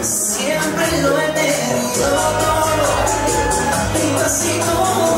Siempre lo he tenido. Todo, y así como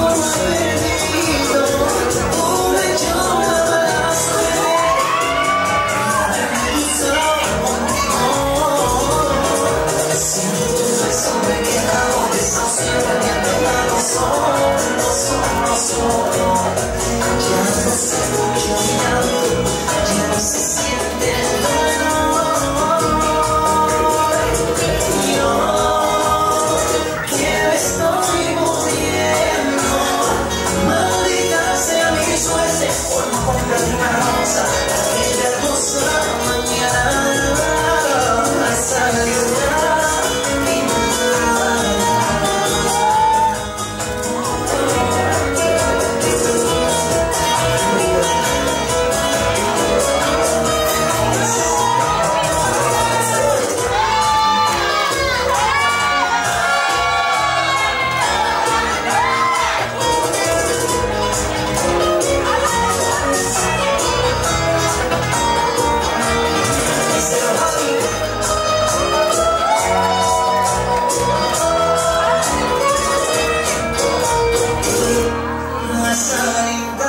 Sunny.